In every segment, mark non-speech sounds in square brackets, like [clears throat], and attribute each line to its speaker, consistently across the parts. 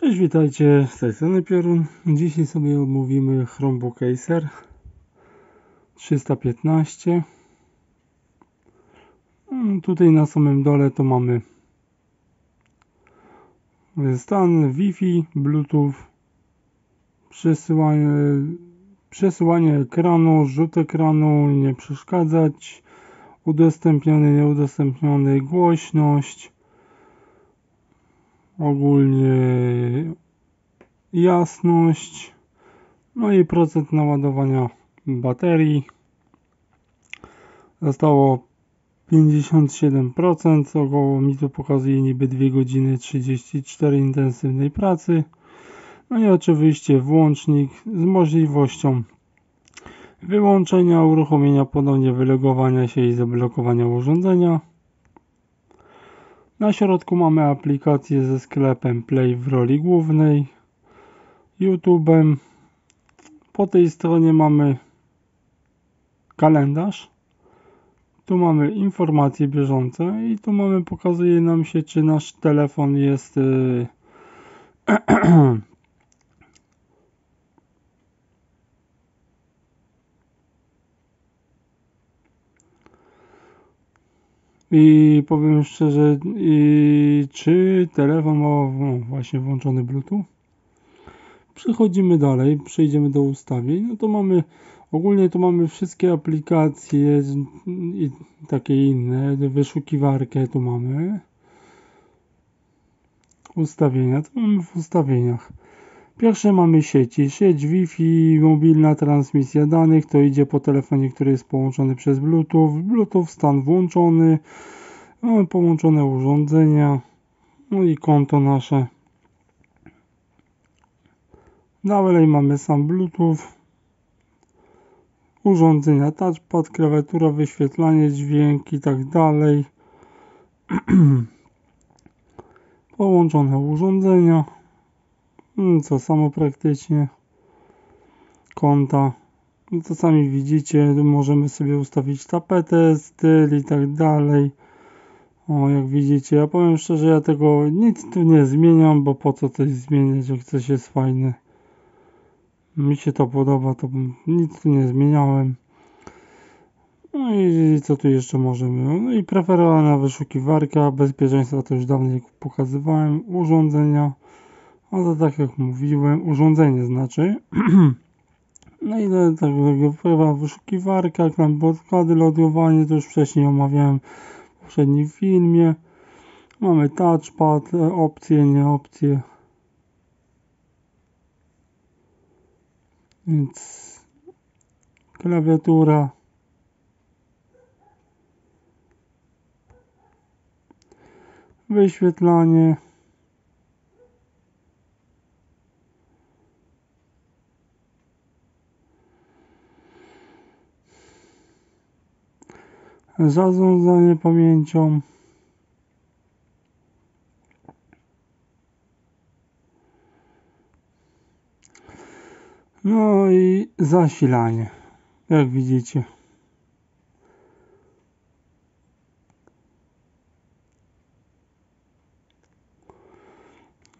Speaker 1: Cześć, witajcie, z tej strony Piorun. Dzisiaj sobie omówimy Chromebook Acer 315. Mm, Tutaj na samym dole to mamy stan Wi-Fi, Bluetooth, przesyłanie, przesyłanie ekranu, rzut ekranu, nie przeszkadzać, udostępniony, nieudostępniony, głośność, ogólnie jasność, no i procent naładowania baterii. Zostało 57%, około mi to pokazuje niby 2 godziny 34 intensywnej pracy. No i oczywiście włącznik z możliwością wyłączenia, uruchomienia ponownie wylogowania się i zablokowania urządzenia. Na środku mamy aplikację ze sklepem Play w roli głównej, YouTube'em. Po tej stronie mamy kalendarz. Tu mamy informacje bieżące i tu mamy pokazuje nam się czy nasz telefon jest yy, [clears throat] I powiem szczerze, i czy telefon ma właśnie włączony Bluetooth? Przechodzimy dalej, przejdziemy do ustawień. No to mamy, ogólnie to mamy wszystkie aplikacje i takie inne, wyszukiwarkę tu mamy. Ustawienia, to mamy w ustawieniach. Pierwsze mamy sieci. Sieć Wi-Fi, mobilna transmisja danych, to idzie po telefonie, który jest połączony przez Bluetooth. Bluetooth stan włączony. Mamy połączone urządzenia. No i konto nasze. Dalej mamy sam Bluetooth. Urządzenia touchpad, klawiatura, wyświetlanie, dźwięk i tak dalej. [clears throat] Połączone urządzenia. Hmm, co samo praktycznie konta. No to sami widzicie możemy sobie ustawić tapetę, styl i tak dalej. O jak widzicie ja powiem szczerze ja tego nic tu nie zmieniam bo po co coś zmieniać jak coś jest fajne. Mi się to podoba to nic tu nie zmieniałem. No i co tu jeszcze możemy? No i preferowana wyszukiwarka bezpieczeństwa to już dawniej pokazywałem urządzenia no to tak jak mówiłem, urządzenie znaczy. [clears throat] No i tak wpływa wyszukiwarka, tam podkłady, logowanie, to już wcześniej omawiałem w poprzednim filmie. Mamy touchpad, opcje, nie opcje. Więc klawiatura. Wyświetlanie. Zarządzanie pamięcią. No i zasilanie jak widzicie.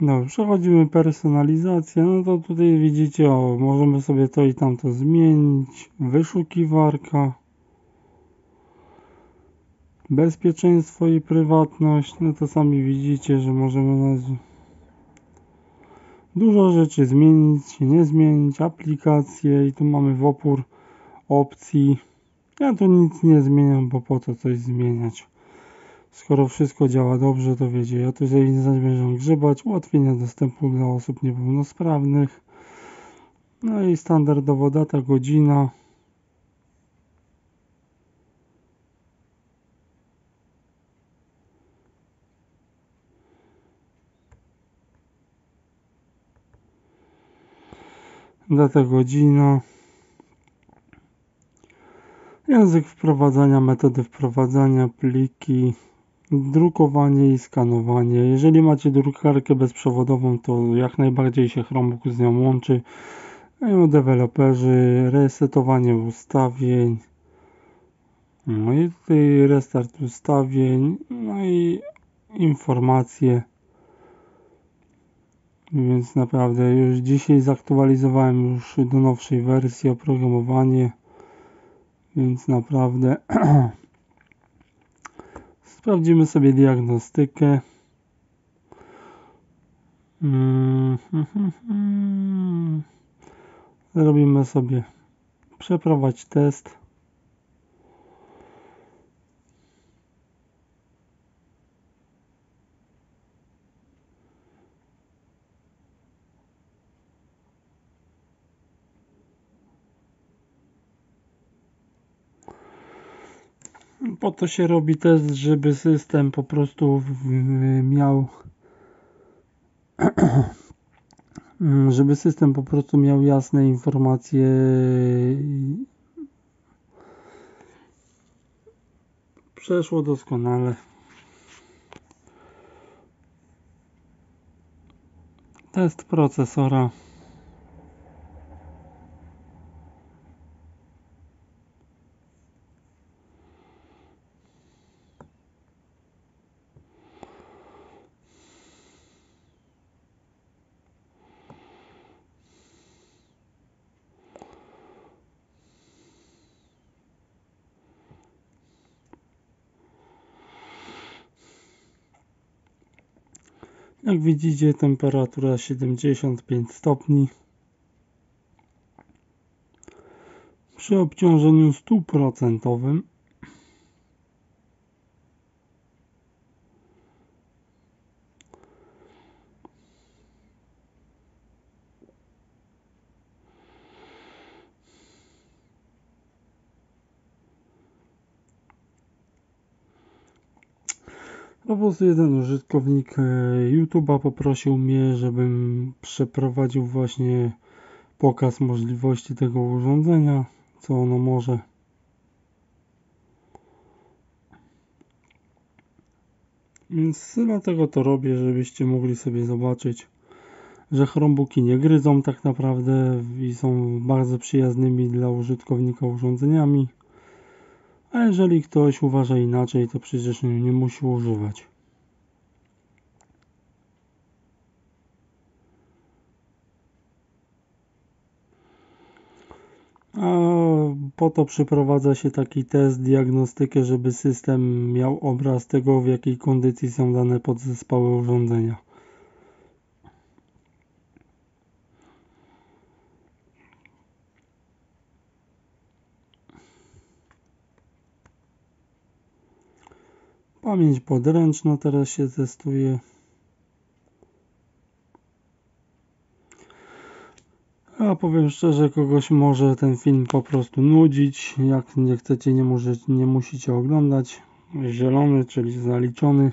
Speaker 1: Dobrze, przechodzimy personalizację, no to tutaj widzicie, o, możemy sobie to i tamto zmienić, wyszukiwarka, bezpieczeństwo i prywatność, no to sami widzicie, że możemy dużo rzeczy zmienić, nie zmienić, aplikacje i tu mamy w opór opcji. Ja tu nic nie zmieniam, bo po co coś zmieniać. Skoro wszystko działa dobrze, to wiecie, ja tu sobie nie zamierzam grzebać. Ułatwienia dostępu dla osób niepełnosprawnych. No i standardowo data, godzina. Data, godzina, język wprowadzania, metody wprowadzania, pliki, drukowanie i skanowanie. Jeżeli macie drukarkę bezprzewodową, to jak najbardziej się Chromebook z nią łączy. No, deweloperzy, resetowanie ustawień, no i tutaj restart ustawień, no i informacje Więc naprawdę już dzisiaj zaktualizowałem już do nowszej wersji oprogramowanie. Więc naprawdę [clears throat] sprawdzimy sobie diagnostykę. Mm, Zrobimy sobie przeprowadź test. Po to się robi test, żeby system po prostu miał [clears throat] żeby system po prostu miał jasne informacje przeszło doskonale. Test procesora Jak widzicie temperatura 75 stopni. Przy obciążeniu 100% Prostu jeden użytkownik e, YouTube'a poprosił mnie, żebym przeprowadził właśnie pokaz możliwości tego urządzenia, co ono może. Więc dlatego to robię, żebyście mogli sobie zobaczyć, że Chromebooki nie gryzą tak naprawdę i są bardzo przyjaznymi dla użytkownika urządzeniami. A jeżeli ktoś uważa inaczej, to przecież nie, musi używać. A po to przeprowadza się taki test, diagnostykę, żeby system miał obraz tego, w jakiej kondycji są dane podzespoły urządzenia. Pamięć podręczna teraz się testuje. A powiem szczerze, kogoś może ten film po prostu nudzić. Jak nie chcecie, nie, może, nie musicie oglądać. Zielony, czyli zaliczony.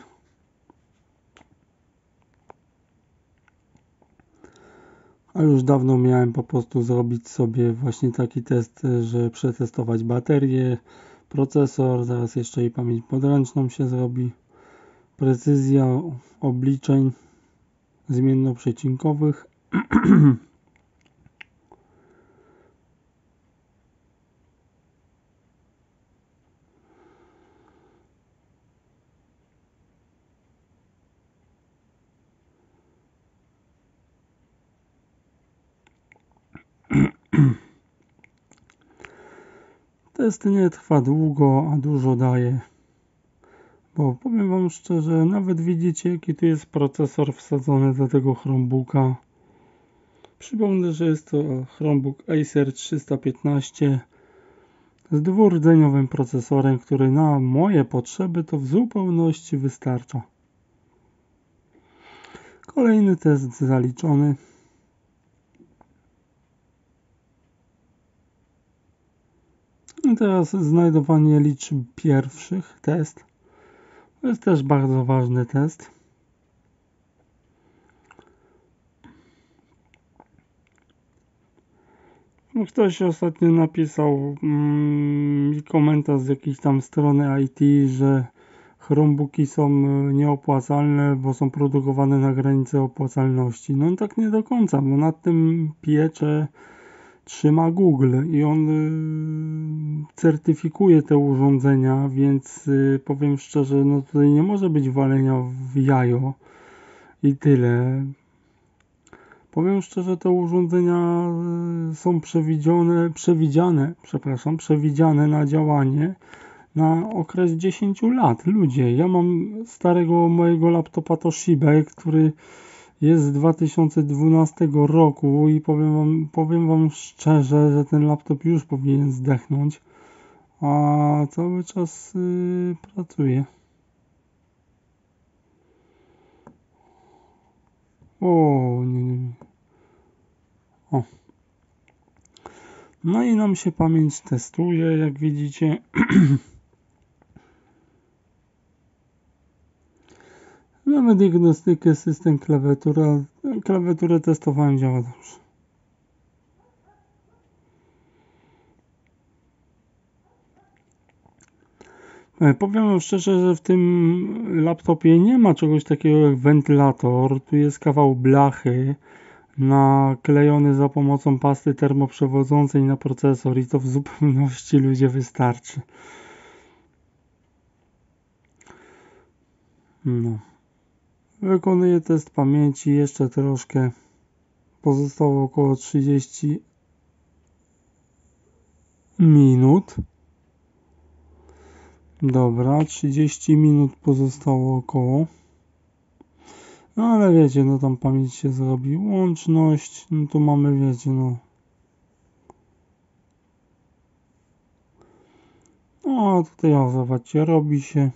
Speaker 1: A już dawno miałem po prostu zrobić sobie właśnie taki test, że przetestować baterię, procesor, zaraz jeszcze i pamięć podręczną się zrobi, precyzja obliczeń zmiennoprzecinkowych. [clears throat] Test nie trwa długo, a dużo daje. Bo powiem Wam szczerze, nawet widzicie jaki tu jest procesor wsadzony do tego Chromebooka. Przypomnę, że jest to Chromebook Acer 315 z dwurdzeniowym procesorem, który na moje potrzeby to w zupełności wystarcza. Kolejny test zaliczony. Teraz znajdowanie liczb pierwszych, test. To jest też bardzo ważny test. No, ktoś ostatnio napisał mm, mi komentarz z jakiejś tam strony IT, że Chromebooki są e, nieopłacalne, bo są produkowane na granicy opłacalności. No tak nie do końca, bo nad tym piecze trzyma Google i on y, certyfikuje te urządzenia, więc y, powiem szczerze, no tutaj nie może być walenia w jajo i tyle. Powiem szczerze, te urządzenia y, są przewidziane, przewidziane, przepraszam, przewidziane na działanie na okres 10 lat. Ludzie, ja mam starego mojego laptopa Toshiba, który jest z 2012 roku i powiem wam, powiem wam szczerze, że ten laptop już powinien zdechnąć, a cały czas yy, pracuje. O, nie, nie, nie. O. No i nam się pamięć testuje, jak widzicie. [clears throat] Mamy diagnostykę, system klawiatura. Klawiaturę testowałem, działa dobrze. E, powiem szczerze, że w tym laptopie nie ma czegoś takiego jak wentylator. Tu jest kawał blachy naklejony za pomocą pasty termoprzewodzącej na procesor i to w zupełności ludzie wystarczy. No. Wykonuję test pamięci jeszcze troszkę. Pozostało około 30 minut. Dobra, 30 minut pozostało około. No ale wiecie, no tam pamięć się zrobi. Łączność, no tu mamy, wiecie, no. No tutaj, o, zobaczcie, robi się.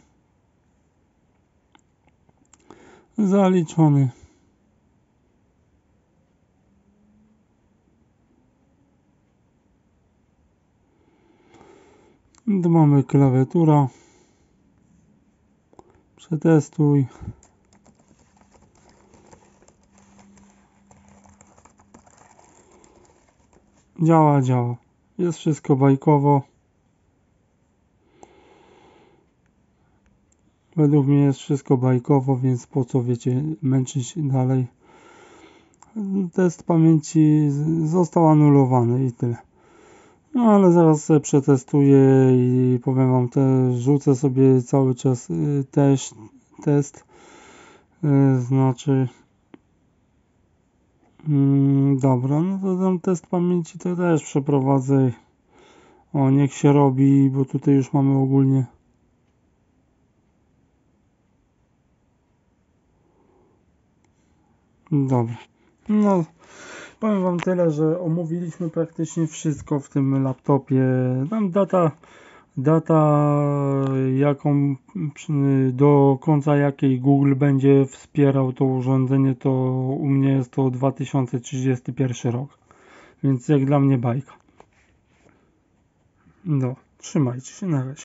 Speaker 1: Zaliczony. Tu mamy klawiatura. Przetestuj. Działa, działa. Jest wszystko bajkowo. Według mnie jest wszystko bajkowo, więc po co wiecie męczyć dalej. Test pamięci został anulowany i tyle. No ale zaraz sobie przetestuję i powiem wam też, rzucę sobie cały czas y, też test. Y, znaczy mm, dobra, no to tam test pamięci to też przeprowadzę. O, niech się robi, bo tutaj już mamy ogólnie Dobra. No, powiem Wam tyle, że omówiliśmy praktycznie wszystko w tym laptopie. Tam data, data jaką do końca jakiej Google będzie wspierał to urządzenie, to u mnie jest to 2031 rok. Więc jak dla mnie bajka. No, trzymajcie się na razie.